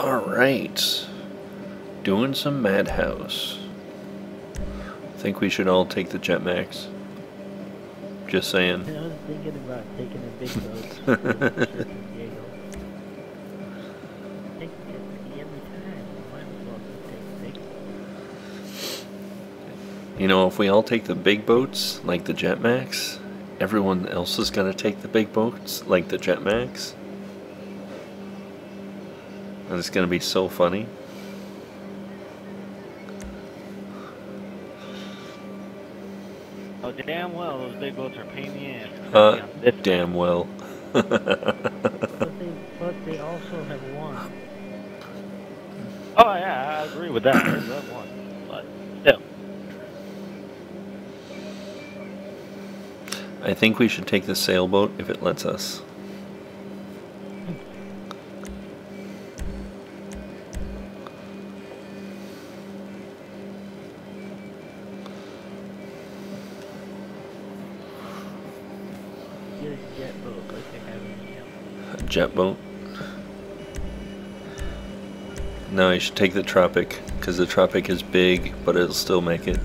Alright. Doing some Madhouse. I think we should all take the Jetmax. Just saying. I was thinking about taking a big boat. to San Diego. Take the jet ski every time. Might as well just take a big boat. You know, if we all take the big boats, like the Jetmax, everyone else is gonna take the big boats, like the Jetmax. And it's gonna be so funny. Oh, damn well, those big boats are a pain in the ass. Uh, This- damn well. But they, but they also have won. Oh, yeah, I agree with that. There's that one. But still. I think we should take the sailboat if it lets us. Jet boat in the A jet boat. No, you should take the Tropic, because the Tropic is big, but it'll still make it.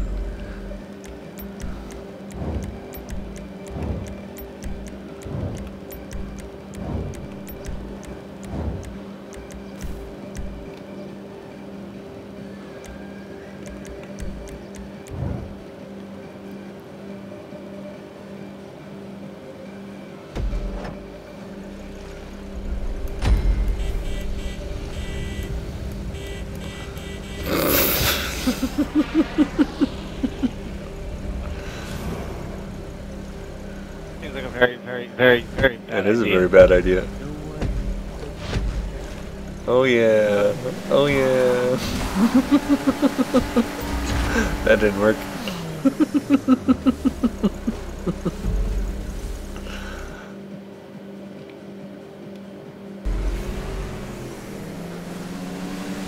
Seems like a very, very, very, very bad That is a very bad idea. Oh yeah. Oh yeah. that didn't work.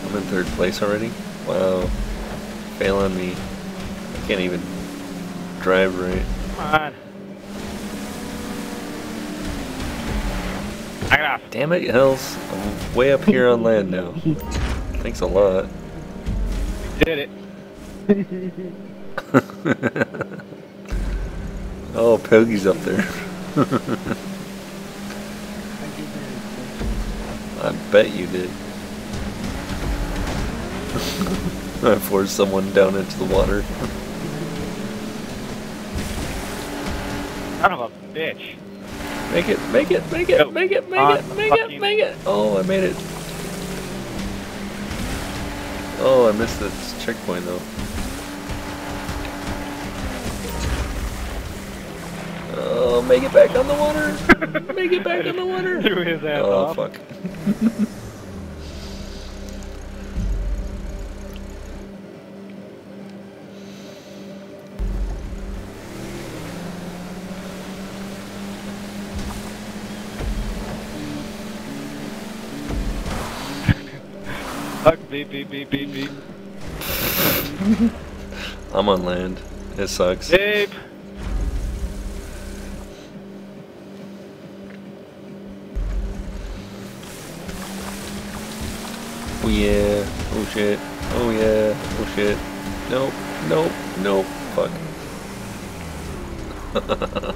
I'm in third place already? Wow. Fail on me. I can't even drive right. Come on. Knock it off. Damn it, Hells. I'm way up here on land now. Thanks a lot. Did it. oh, Poggy's up there. I I bet you did. I forced someone down into the water. Son of a bitch. Make it, make it, make it, Go make it, make on it, make it, make it. Oh, I made it. Oh, I missed this checkpoint though. Oh, make it back on the water. Make it back on the water. Threw his ass Oh, off. fuck. Fuck, beep, beep, beep, beep, beep. I'm on land. It sucks. Beep. Oh yeah. Oh shit. Oh yeah. Oh shit. Nope. Nope. Nope. Fuck.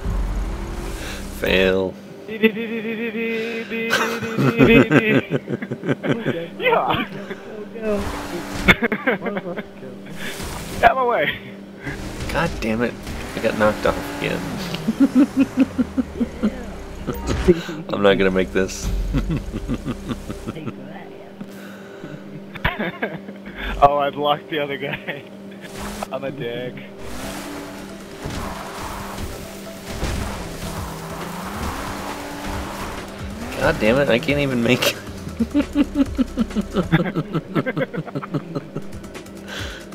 Fail. Out of my way. God damn it. I got knocked off again. I'm not gonna make this. oh, I blocked the other guy. I'm a dick. God damn it, I can't even make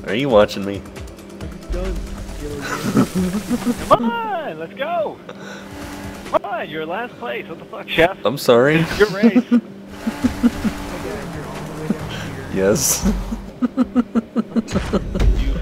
Are you watching me? Come on, let's go. Come on, you're last place. What the fuck, chef? I'm sorry. Your race. Yes. you